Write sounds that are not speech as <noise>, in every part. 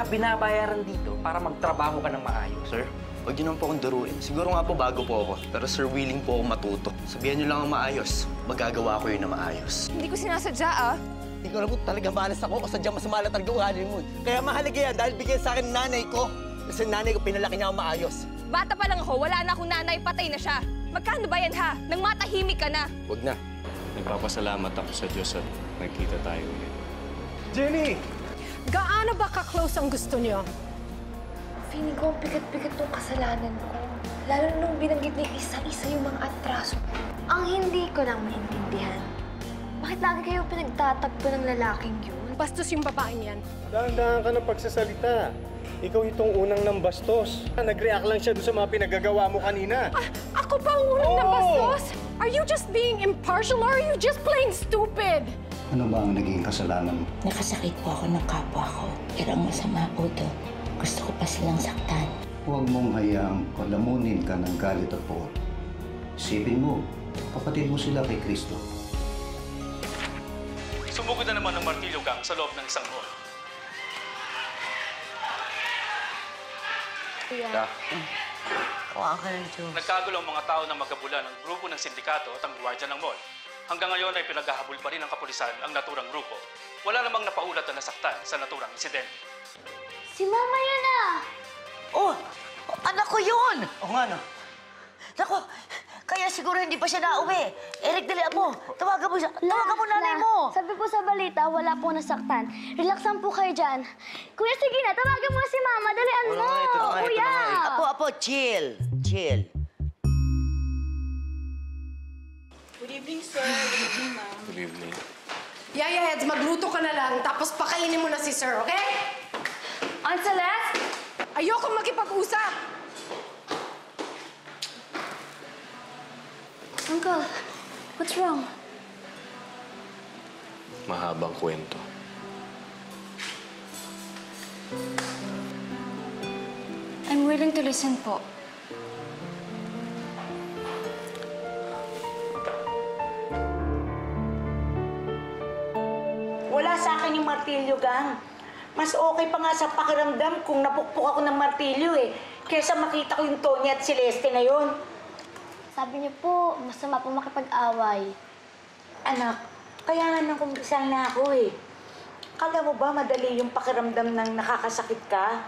ka binabayaran dito para magtrabaho ka ng maayos. Sir, huwag niyo naman po akong duruin. Siguro nga po bago po ako. Pero sir, willing po ako matuto. Sabihan niyo lang ang maayos. Magagawa ko yun na maayos. Hindi ko sinasadya, ah. Hindi ko alam kung talaga malas ako o sadyang masama na talaga ugali mo. Kaya mahalaga yan dahil bigyan sa akin ng nanay ko. Kasi nanay ko pinalaki niya ako maayos. Bata pa lang ako, wala na akong nanay, patay na siya. Magkano ba yan, ha? Nang matahimik ka na. Huwag na. Nagpapasalamat ako sa Diyos at nagkita tayo ulit. Jenny! Gaano ba ka-close ang gusto niyo? Feeling ko ang bigat-bigat tong kasalanan ko. Lalo nung binanggit ni isa-isa yung mga atraso. Ang hindi ko lang maintindihan. Bakit lagi kayo pinagtatagpo ng lalaking yun? Bastos yung babaeng yan. Dahan-dahan ka ng pagsasalita. Ikaw itong unang ng bastos. Nag-react lang siya doon sa mga pinagagawa mo kanina. Ah, ako pa ang unang Oo! nabastos? Are you just being impartial or are you just plain stupid? Ano ba ang naging kasalanan mo? Nakasakit po ako ng kapwa ko. Pero ang masama po to, gusto ko pa silang saktan. Huwag mong hayaang palamunin ka ng galit at poot. Isipin mo, kapatid mo sila kay Kristo. Sumugod na naman ng martilyo gang sa loob ng isang ka ng Diyos. Nagkagulo ang mga tao na magkabula ng grupo ng sindikato at ang gwardiya ng mall. Hanggang ngayon ay pinaghahabol pa rin ng kapulisan ang naturang grupo. Wala namang napaulat na nasaktan sa naturang insidente. Si Mama yan ah! Oh! Anak ko yun! Oo nga, no? Nako, kaya siguro hindi pa siya nauwi. Eric, dali mo. Tawagan mo siya. Tawagan mo nanay La, mo. Sabi po sa balita, wala po nasaktan. Relaxan po kayo dyan. Kuya, sige na. Tawagan mo si Mama. Dalian mo. nga, ito na nga, ito Na nga, Apo, apo, chill. Chill. Good evening. Yaya Heads, magluto ka na lang tapos pakainin mo na si Sir, okay? Aunt Celeste? Ayoko makipag-usap! Uncle, what's wrong? Mahabang kwento. I'm willing to listen po. Sa akin yung martilyo, gang. Mas okay pa nga sa pakiramdam kung napukpok ako ng martilyo eh. Kesa makita ko yung Tony at Celeste na yun. Sabi niyo po, masama po makipag-away. Anak, kaya nga nang kumpisal na ako eh. Kala mo ba madali yung pakiramdam ng nakakasakit ka?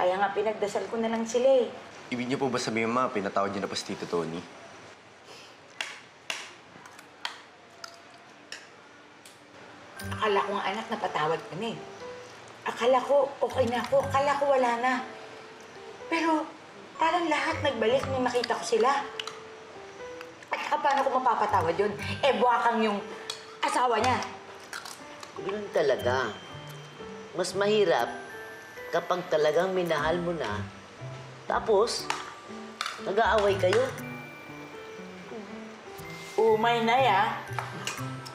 Kaya nga pinagdasal ko na lang sila eh. Ibig niyo po ba sabihin, ma, pinatawad niyo na po si Tito Tony? Akala ko nga anak, napatawad ka na eh. Akala ko okay na ako, akala ko wala na. Pero parang lahat nagbalik nung nakita ko sila. At saka paano ko mapapatawad yun? Eh, buwakang yung asawa niya. Ganun talaga. Mas mahirap kapag talagang minahal mo na, tapos nag-aaway kayo. Umay na ya.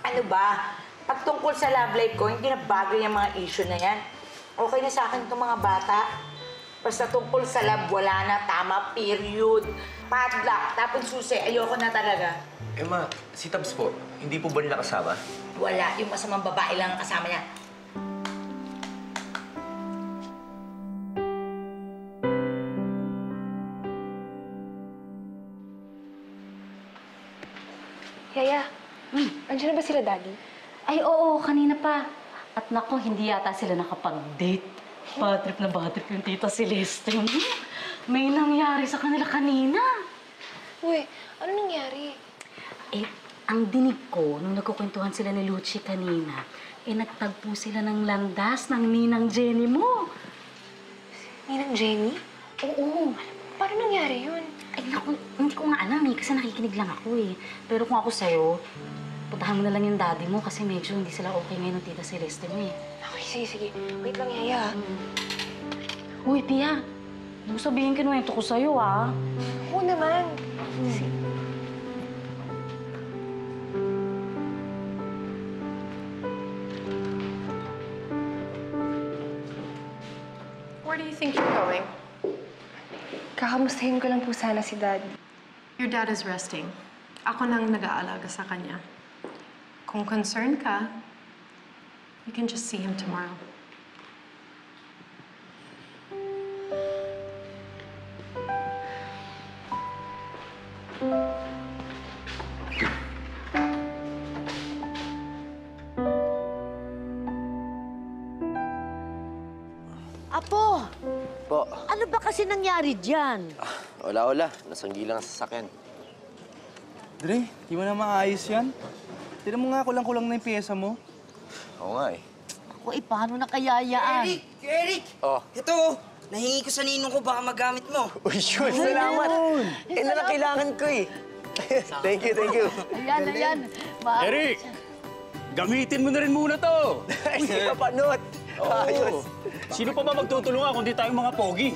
Ano ba? Pag tungkol sa love life ko, hindi na bagay yung mga issue na yan. Okay na sa akin itong mga bata. Basta tungkol sa love, wala na. Tama, period. Padlock, tapon susi. Ayoko na talaga. Eh, ma, si Tabs po, hindi po ba nila kasama? Wala. Yung masamang babae lang ang kasama niya. Yaya, andiyan na ba sila, Daddy? Ay, oo, kanina pa. At nako, hindi yata sila nakapag-date. Bad trip na bad trip yung tita Celeste. Hmm, May nangyari sa kanila kanina. Uy, ano nangyari? Eh, ang dinig ko, nung nagkukwentuhan sila ni Lucci kanina, eh nagtagpo sila ng landas ng ninang Jenny mo. Ninang Jenny? Oo. Paano nangyari yun? Ay, naku, hindi ko nga alam eh, kasi nakikinig lang ako eh. Pero kung ako sa'yo, puntahan mo na lang yung daddy mo kasi medyo hindi sila okay ngayon ng tita Celeste mo eh. Okay, sige, sige. Wait lang, Yaya. Uy, Pia, mo sabihin kinuwento ko sa'yo, ah. Oo naman. Where do you think you're going? Kakamustahin ko lang po sana si Dad. Your dad is resting. Ako nang nag-aalaga sa kanya. Kung concerned ka, you can just see him tomorrow. Apo! Po. Ano ba kasi nangyari dyan? Ah, wala, wala. Nasanggi lang sa sasakyan. Dre, di mo na maayos yan? Tinan mo nga kulang-kulang na yung pyesa mo. Oo nga eh. Ako eh, paano na kaya yan? Eric! Eric! Oh. Ito, nahingi ko sa ninong ko, baka magamit mo. <laughs> Uy, sure, salamat. Eh, na lang kailangan ko eh. <laughs> thank you, thank you. Ayan, ayan. Ma- Eric! Gamitin mo na rin muna to! <laughs> Hindi pa panot. Ayos. Sino pa ba magtutulungan kundi tayong mga pogi?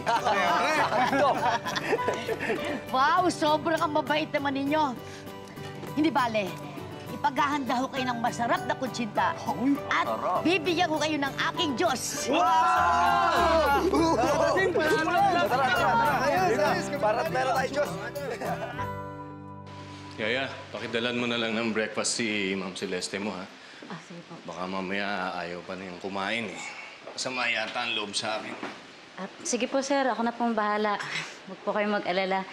Wow, sobrang ang mabait naman ninyo. Hindi bale, ipaghahanda ho kayo ng masarap na kutsinta. At sarap. bibigyan ko kayo ng aking Diyos. Tara. Ayos, Para meron tayo, Diyos. Yaya, pakidalan mo na lang ng breakfast si Ma'am Celeste mo, ha? Ah, sige po. Baka mamaya ayaw pa niyang kumain, eh. Masama yata ang loob sa akin. At sige po, sir. Ako na pong bahala. Huwag po kayo mag-alala.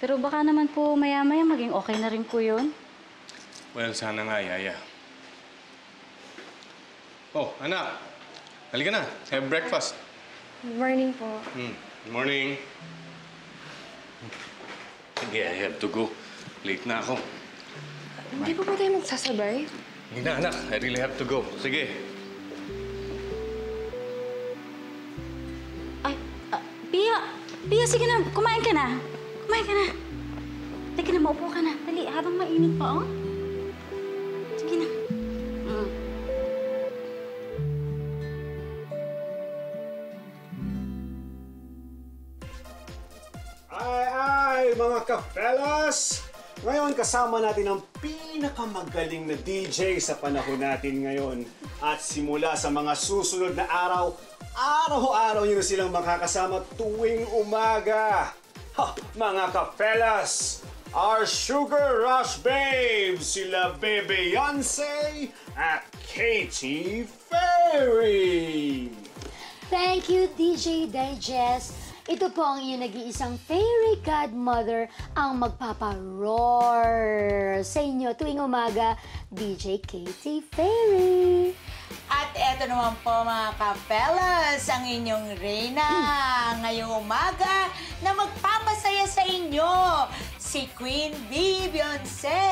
Pero baka naman po maya-maya maging okay na rin po yun. Well, sana nga, Yaya. Oh, anak. Halika na. Have breakfast. Good morning po. Hmm. Good morning. Sige, I have to go. Late na ako. Hindi po ba tayo magsasabay? Hindi na, anak. I really have to go. Sige. Ay, ah, Pia! Pia, sige na. Kumain ka na. Kumain ka na. Teka na, maupo ka na. Dali, habang mainit pa, oh. Kasama natin ang pinakamagaling na DJ sa panahon natin ngayon. At simula sa mga susunod na araw, araw-araw nyo silang makakasama tuwing umaga. Ha, mga ka-fellas! Our Sugar Rush Babes! Sila Bebe Yonsei at Katy Perry! Thank you, DJ Digest. Ito po ang iyong nag-iisang fairy godmother ang magpapa-roar sa inyo tuwing umaga, DJ Katy Fairy. At eto naman po mga kapelas, ang inyong Reyna ngayong umaga na magpapasaya sa inyo, si Queen Beyonce!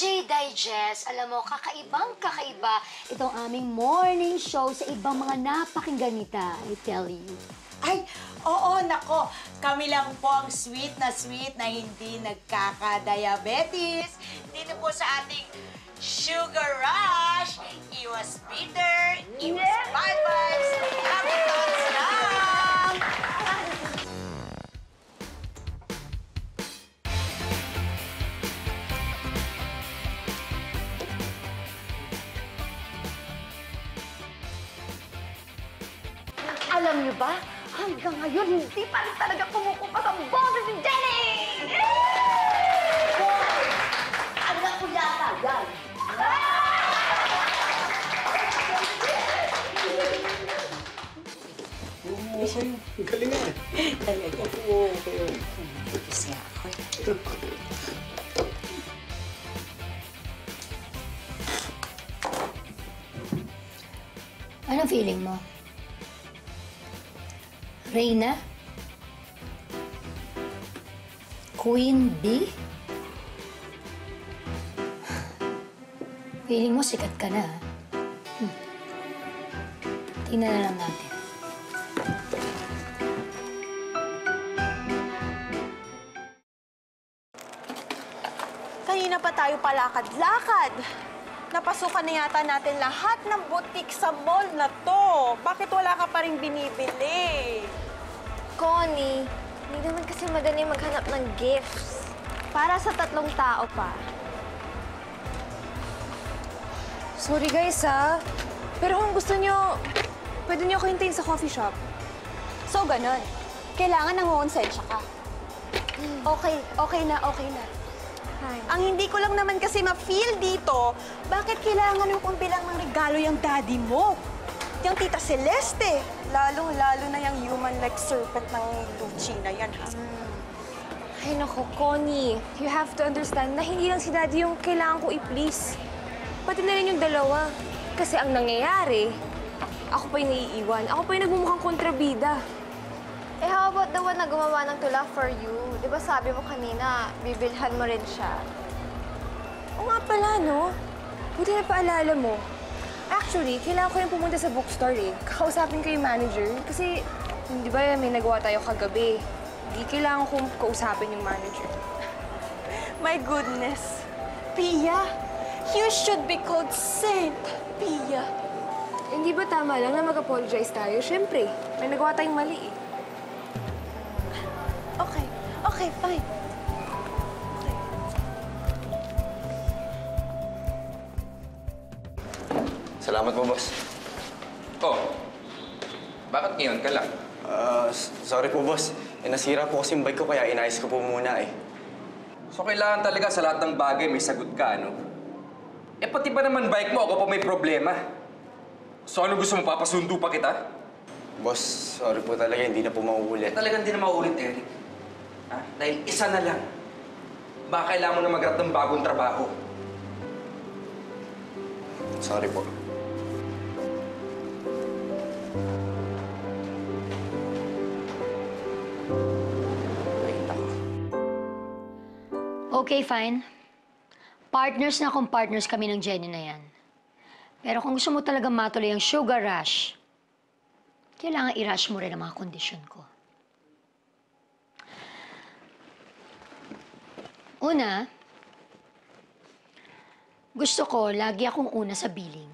DJ Digest, alam mo, kakaibang kakaiba itong aming morning show sa ibang mga napakinggan nita, I tell you. Ay, oo, nako. Kami lang po ang sweet na sweet na hindi nagkaka-diabetes. Dito po sa ating Sugar Rush. Iwas bitter, iwas bad ngayon, hindi pa rin talaga kumukupas ang boses ni Jenny! Anak ko yata yan. Oo. Ang galing nga. Talaga. Oo, ako. Anong feeling mo? Reyna? Queen Bee? Feeling mo sikat ka na, ha? Hmm. Tingnan na lang natin. Kanina pa tayo palakad-lakad. Napasukan na yata natin lahat ng butik sa mall na to. Bakit wala ka pa rin binibili? Connie, hindi naman kasi madali maghanap ng gifts. Para sa tatlong tao pa. Sorry guys ha. Pero kung gusto nyo, pwede nyo ako hintayin sa coffee shop. So, ganun. Kailangan nang konsensya ka. Okay, okay na, okay na. Ang hindi ko lang naman kasi ma-feel dito, bakit kailangan mo pang bilang ng regalo yung daddy mo? Yung tita Celeste. Lalong-lalo na yung human-like serpent ng Lucci na yan, ha? Ay, nako, Connie. You have to understand na hindi lang si Daddy yung kailangan ko i-please. Pati na rin yung dalawa. Kasi ang nangyayari, ako pa yung naiiwan. Ako pa yung nagmumukhang kontrabida. Eh, how about the one na gumawa ng tula for you? Di ba sabi mo kanina, bibilhan mo rin siya? Oo nga pala, no? Buti na paalala mo. Actually, kailangan ko yung pumunta sa bookstore eh. Kakausapin ko yung manager. Kasi, di ba may nagawa tayo kagabi? Hindi kailangan kong kausapin yung manager. <laughs> My goodness. Pia, you should be called Saint Pia. Hindi ba tama lang na mag-apologize tayo? Siyempre, may nagawa tayong mali eh. Okay, okay, fine. Salamat po, boss. Oh, bakit ngayon ka lang? Ah, sorry po, boss. Eh, nasira po kasi yung bike ko, kaya inayos ko po muna eh. So kailangan talaga sa lahat ng bagay may sagot ka, ano? Eh pati ba naman bike mo, ako pa may problema? So ano gusto mo, papasundo pa kita? Boss, sorry po talaga, hindi na po mauulit. Talagang hindi na maulit, Eric. Ha? Dahil isa na lang. Baka kailangan mo na mag ng bagong trabaho. Sorry po. Okay, fine. Partners na kung partners kami ng Jenny na yan. Pero kung gusto mo talaga matuloy ang sugar rush, kailangan i-rush mo rin ang mga kondisyon ko. Una, gusto ko lagi akong una sa billing.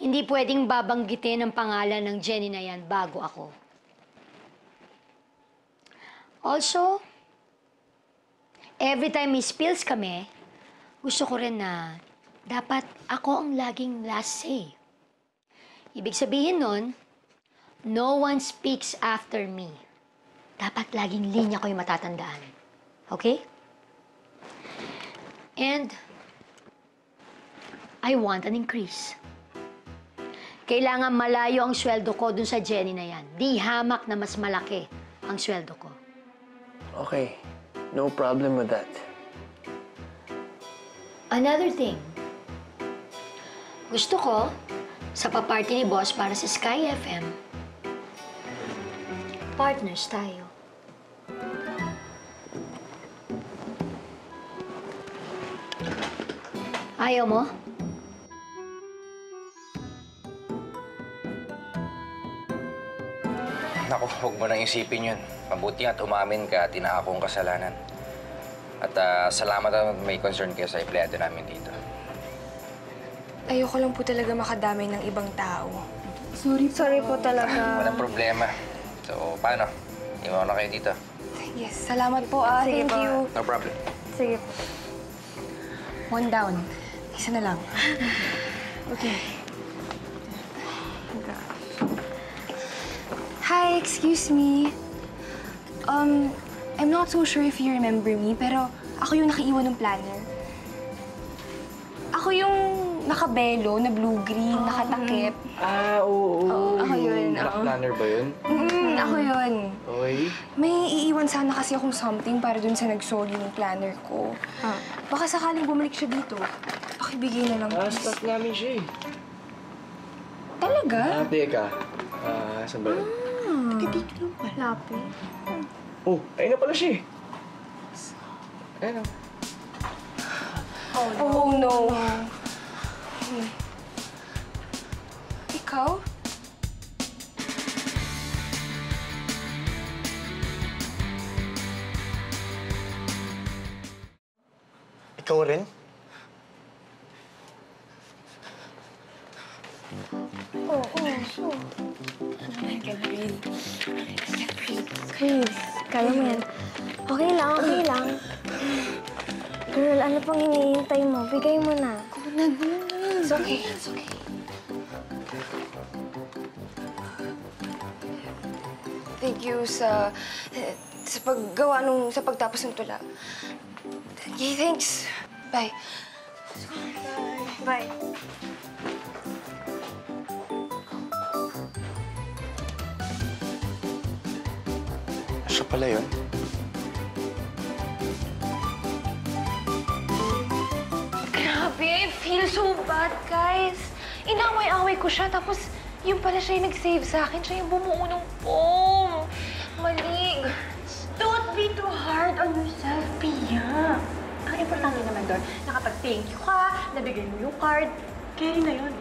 Hindi pwedeng babanggitin ang pangalan ng Jenny na yan bago ako. Also, every time may spills kami, gusto ko rin na dapat ako ang laging last say. Ibig sabihin nun, no one speaks after me. Dapat laging linya ko yung matatandaan. Okay? And, I want an increase. Kailangan malayo ang sweldo ko dun sa Jenny na yan. Di hamak na mas malaki ang sweldo ko. Okay, no problem with that. Another thing. Gusto ko, sa paparty ni boss para sa Sky FM, partners tayo. Ayaw mo? Naku, huwag mo nang isipin yun. Mabuti at umamin ka at tinaka kong kasalanan. At ah, salamat at may concern kayo sa empleyado namin dito. Ayoko lang po talaga makadamay ng ibang tao. Sorry po. Sorry po talaga. Walang problema. So, paano? Iwan ko na kayo dito. Yes, salamat po ah. Sige Thank po. you. No problem. Sige po. One down. Isa na lang. Okay. <laughs> Hi, excuse me. Um, I'm not so sure if you remember me, pero ako yung nakaiwan ng planner. Ako yung nakabelo na blue-green, nakatakip. Ah, oo. Oo, ako yun, Black oo. planner ba yun? Mm, ako yun. Okay. May iiwan sana kasi akong something para dun sa nag-solo yung planner ko. Baka sakaling bumalik siya dito. Pakibigay na lang, Ah, please. staff namin siya eh. Talaga? Ah, teka. Ah, saan ba yun? Lang pala. Lapit. Oh, ayun na pala siya eh. Ayun na. Oh, no. Hmm. Ikaw? Ikaw rin? Please, kaya mo yan. Okay lang, okay lang. Girl, ano pang hinihintay mo? Bigay mo na. Go na. It's okay, it's okay. Thank you sa sa paggawa nung sa pagtapos ng tula. Okay, thanks. Bye. Bye. Bye. pala yun. Grabe, feel so bad, guys. Inaway-away ko siya, tapos yung pala siya yung nag-save sa akin. Siya yung bumuo ng poem. Malig. Don't be too hard on yourself, Pia. Ang importante naman doon, nakapag-thank you ka, nabigay mo yung card, kaya na yun.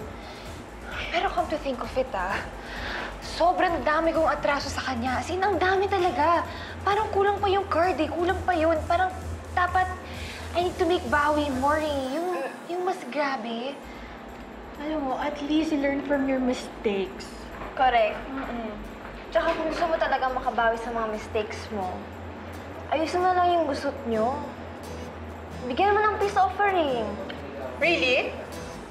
Pero come to think of it, ah, sobrang dami kong atraso sa kanya. As in, ang dami talaga. Parang kulang pa yung card eh. Kulang pa yun. Parang dapat, I need to make bawi more eh. Yung, yung mas grabe. Alam mo, at least learn from your mistakes. Correct. Tsaka kung gusto mo talaga makabawi sa mga mistakes mo, ayusin mo lang yung gusot nyo. Bigyan mo ng peace offering. Really?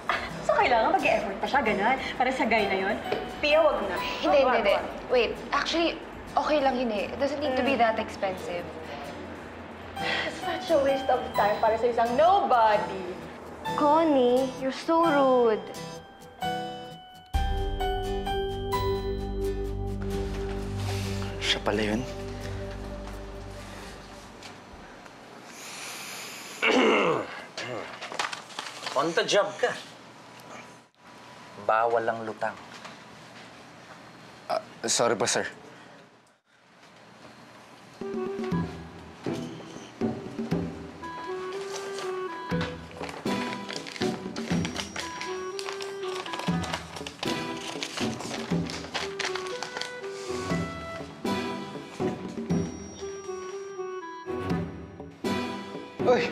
<laughs> So, kailangan mag-effort pa siya, ganun. Para sa guy na yun. Pia, wag na. Hindi, hindi, hindi. Wait, actually, okay lang yun eh. It doesn't need to be that expensive. <sighs> Such a waste of time para sa isang nobody. Connie, you're so rude. Siya pala yun. <clears throat> On the job ka. Bawal ang lutang. Ah, sorry po, sir. Uy,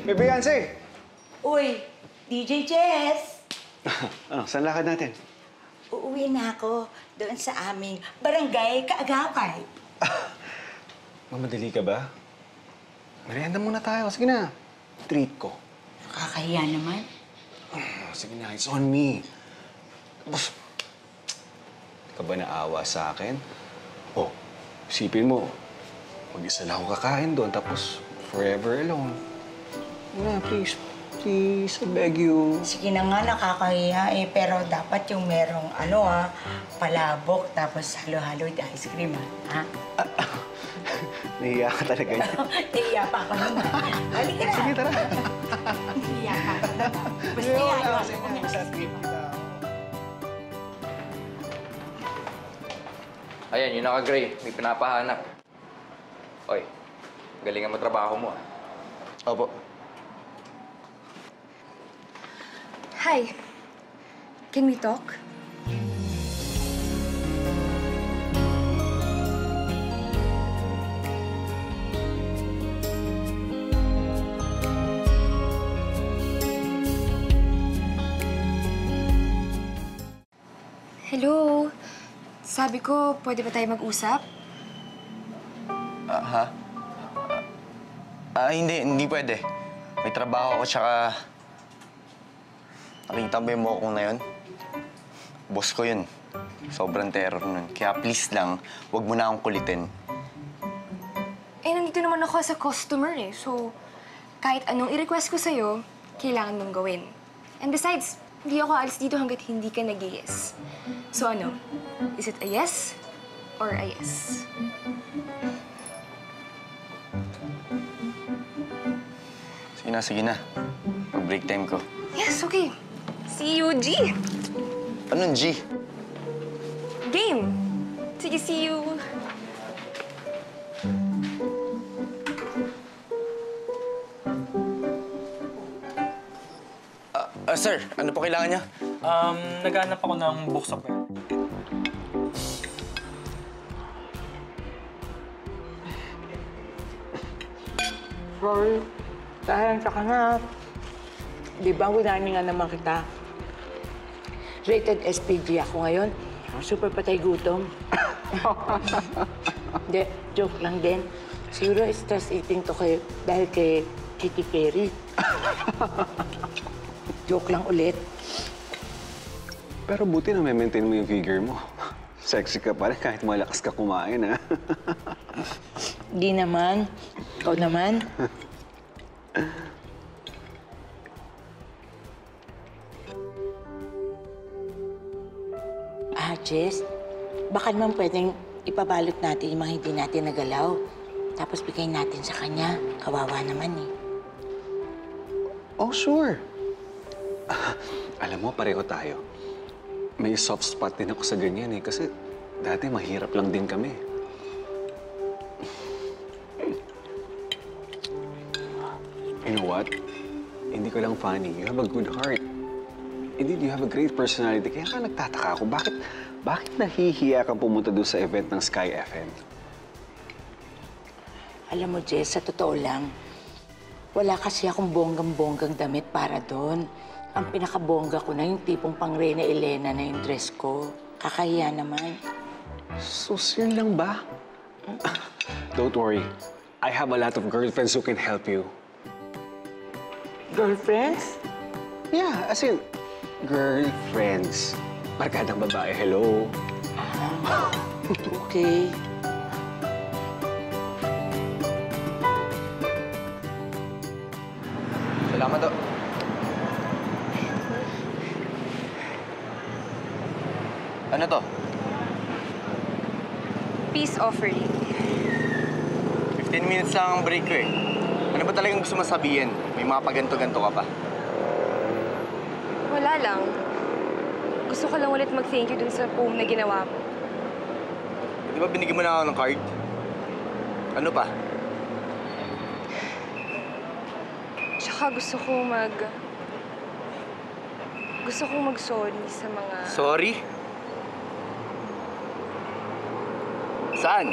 may Beyonce! Uy, DJ Jess! Ano, <laughs> saan lakad natin? Uuwi na ako doon sa aming barangay Kaagapay. <laughs> Mamadali ka ba? Merienda muna tayo. Sige na. Treat ko. Kakahiya naman. Oh, sige na, it's on me. Tapos, ka ba naawa sa akin? Oh, isipin mo, mag-isa lang ako kakain doon, tapos forever alone. Na, please. Please, I beg you. Sige na nga, nakakahiya eh. Pero dapat yung merong ano ah, palabok tapos halo-halo ice cream ah. Ha? Nahiya ka talaga niya. <laughs> Nahiya pa ako naman. Halika na. Sige, tara. Nahiya pa ako naman. Basta yan. kasi mag-ice Ayan, yung naka-gray. May pinapahanap. Oy, galingan mo trabaho mo ah. Opo. Hi. Can we talk? Sabi ko, pwede ba tayo mag-usap? Ah, ha? Ah, hindi. Hindi pwede. May trabaho ako, tsaka... Nakita mo yung moko na yun? Boss ko yun. Sobrang terror nun. Kaya please lang, wag mo na akong kulitin. Eh, nandito naman ako sa customer eh. So, kahit anong i-request ko sa'yo, kailangan mong gawin. And besides, hindi ako alis dito hanggat hindi ka nag yes So ano? Is it a yes or a yes? Sige na, sige na. Pag-break time ko. Yes, okay. See you, G. Anong G? Game. Sige, see you. Sir, ano po kailangan niya? Um, naghanap ako ng book software. Sorry. Dahil sa na. Di ba, winani nga naman kita. Rated SPG ako ngayon. Super patay gutom. <laughs> Hindi, joke lang din. Siguro stress eating to kayo dahil kay Kitty Perry. <laughs> joke lang ulit. Pero buti na may maintain mo yung figure mo. <laughs> Sexy ka pa rin kahit malakas ka kumain, ha? <laughs> Di naman. Ikaw naman. <laughs> ah, Jess. Baka naman pwedeng ipabalot natin yung mga hindi natin nagalaw. Tapos bigay natin sa kanya. Kawawa naman eh. Oh, sure. Alam mo, pareho tayo. May soft spot din ako sa ganyan eh. Kasi dati mahirap lang din kami. You know what? Hindi ko lang funny. You have a good heart. Indeed, you have a great personality. Kaya ka nagtataka ako, bakit, bakit nahihiya kang pumunta doon sa event ng Sky FM? Alam mo, Jess, sa totoo lang, wala kasi akong bonggang-bonggang damit para doon. Ang pinakabongga ko na yung tipong pang Reyna Elena na yung dress ko. Kakahiya naman. Sus, yun lang ba? <laughs> Don't worry. I have a lot of girlfriends who can help you. Girlfriends? Yeah, as in, girlfriends. Barkadang babae, hello. Okay. Salamat to. Ano to? Peace offering. 15 minutes lang ang break ko eh. Ano ba talagang gusto mo sabihin? May mga paganto-ganto ka pa. Wala lang. Gusto ko lang ulit mag-thank you dun sa poem na ginawa mo. Eh, Di ba binigyan mo na ako ng card? Ano pa? Tsaka gusto ko mag... Gusto kong mag-sorry sa mga... Sorry? Saan?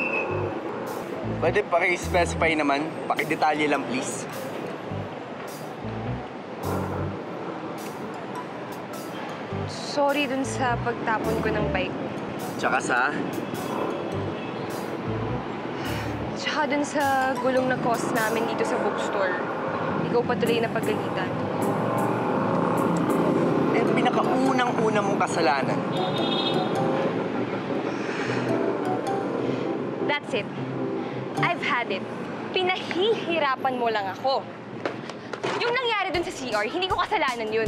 Pwede paki-specify naman, paki-detalye lang please. Sorry dun sa pagtapon ko ng bike. Tsaka sa... Tsaka dun sa gulong na cost namin dito sa bookstore. Ikaw patuloy na pagalitan. Eh, pinakaunang-una mong kasalanan. That's it. I've had it. Pinahihirapan mo lang ako. Yung nangyari dun sa CR, hindi ko kasalanan yun.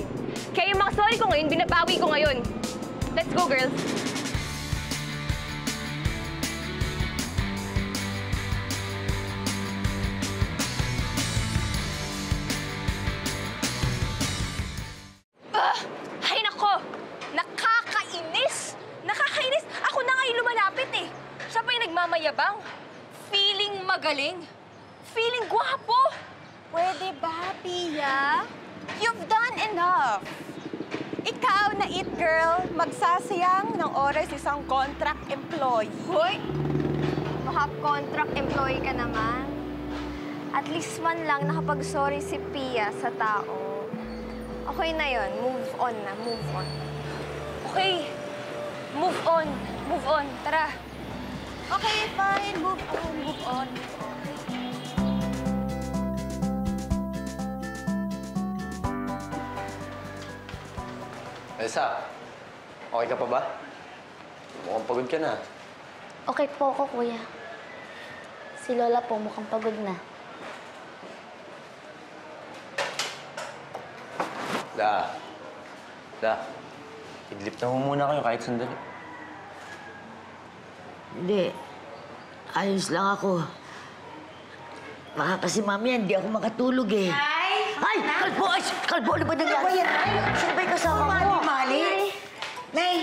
Kaya yung mga sorry ko ngayon, binabawi ko ngayon. Let's go, girls. Feeling gwapo. Pwede ba, Pia? You've done enough. Ikaw na it girl, magsasayang ng oras isang contract employee. Hoy! Half-contract employee ka naman. At least man lang nakapag-sorry si Pia sa tao. Okay na yon, move on na, move on. Okay. Move on. Move on. Tara. Okay, fine. Move on, move on. Elsa, okay ka pa ba? Mukhang pagod ka na. Okay po ako, kuya. Si Lola po mukhang pagod na. Da. Da. Idlip na mo muna kayo kahit sandali. Hindi. Ayos lang ako. Baka kasi mamaya hindi ako makatulog eh. Ay! Kalbo! Ay! Kalbo! Ano ba nangyari? Ano ba yan, Nay? Sino ba yung kasama mo? Mali, mali. Nay,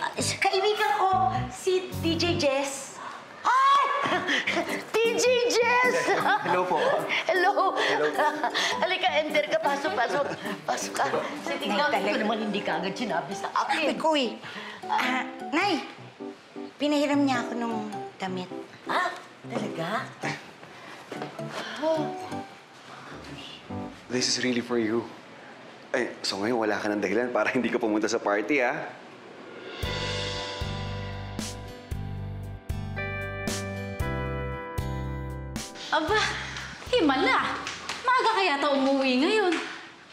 ah, kaibigan ko, si DJ Jess. Ay! <laughs> TJ Jess! Hello po. Hello! Halika, enter ka. Pasok, pasok. Pasok ka. Sige nga, ikaw naman hindi ka agad sinabi sa akin. Sabi ko eh. Ah, Nay, pinahiram niya ako ng damit. Ha? Talaga? This is really for you. Ay, so ngayon wala ka ng dahilan para hindi ka pumunta sa party, ah. Aba, himala. Maaga kaya ta umuwi ngayon.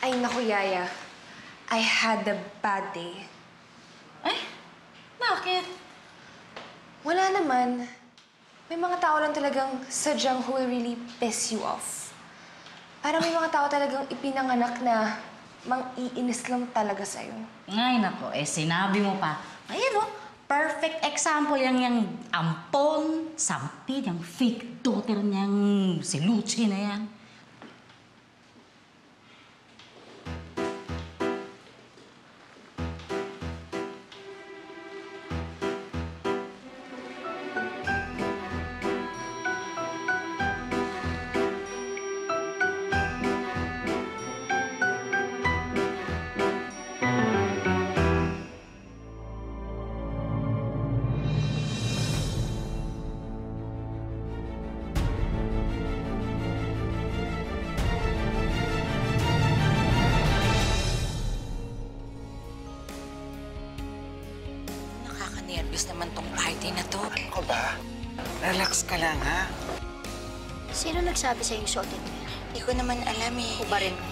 Ay, naku, Yaya. I had a bad day. Ay, bakit? Wala naman. May mga tao lang talagang sadyang who will really piss you off. Parang may mga tao talagang ipinanganak na mang-iinis lang talaga sa'yo. Ngay nako, eh sinabi mo pa. Ayun oh, perfect example yang yang ampon, sampi, yung fake daughter niyang si Lucy na yan. Relax ka lang, ha? Sino nagsabi sa'yo suotin mo yan? Hindi ko naman alam eh. Ubarin mo.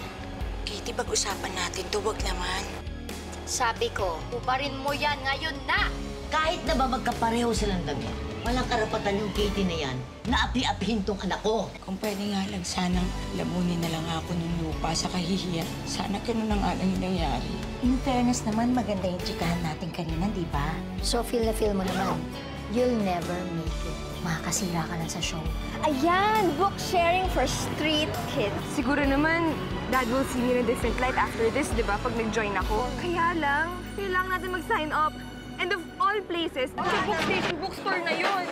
Katie, pag-usapan natin to, wag naman. Sabi ko, ubarin mo yan ngayon na! Kahit na ba magkapareho silang damit, walang karapatan yung Katie na yan na api-apihin tong anak ko. Kung pwede nga lang, sanang lamunin na lang ako ng lupa sa kahihiyan. Sana ganun na nga lang yung nangyari. In fairness naman, maganda yung chikahan natin kanina, di ba? So, feel na feel mo naman, you'll never make it. Makakasira ka lang sa show. Ayan! Book sharing for street kids. Siguro naman, Dad will see me in a different light after this, di ba? Pag nag-join ako. Kaya lang, kailangan natin mag-sign up. And of all places, sa book station bookstore na yun.